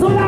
Danke.